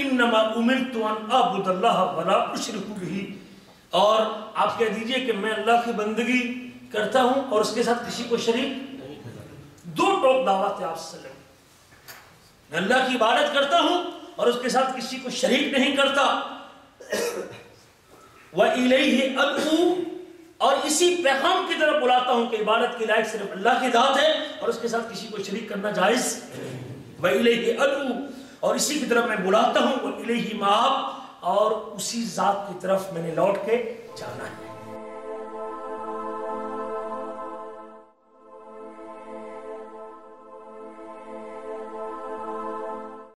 इन्नमा अबुदल्लाह वला और आप कह दीजिए कि मैं अल्लाह की बंदगी करता हूँ और उसके साथ किसी को शरीक दो टोक दावत है आपसे। मैं अल्लाह की इबादत करता हूँ और उसके साथ किसी को शरीक नहीं करता। वह इलही अदू और इसी पैगाम की तरफ़ बुलाता हूँ कि इबादत की लायक सिर्फ़ अल्लाह की दात है और उसके साथ किसी को शरीक करना जायज़ वह इलही अदू और इसी की तरफ़ मैं बुलाता हूँ इले ही माप और उसी जात की तरफ़ मैंने लौट के जाना है।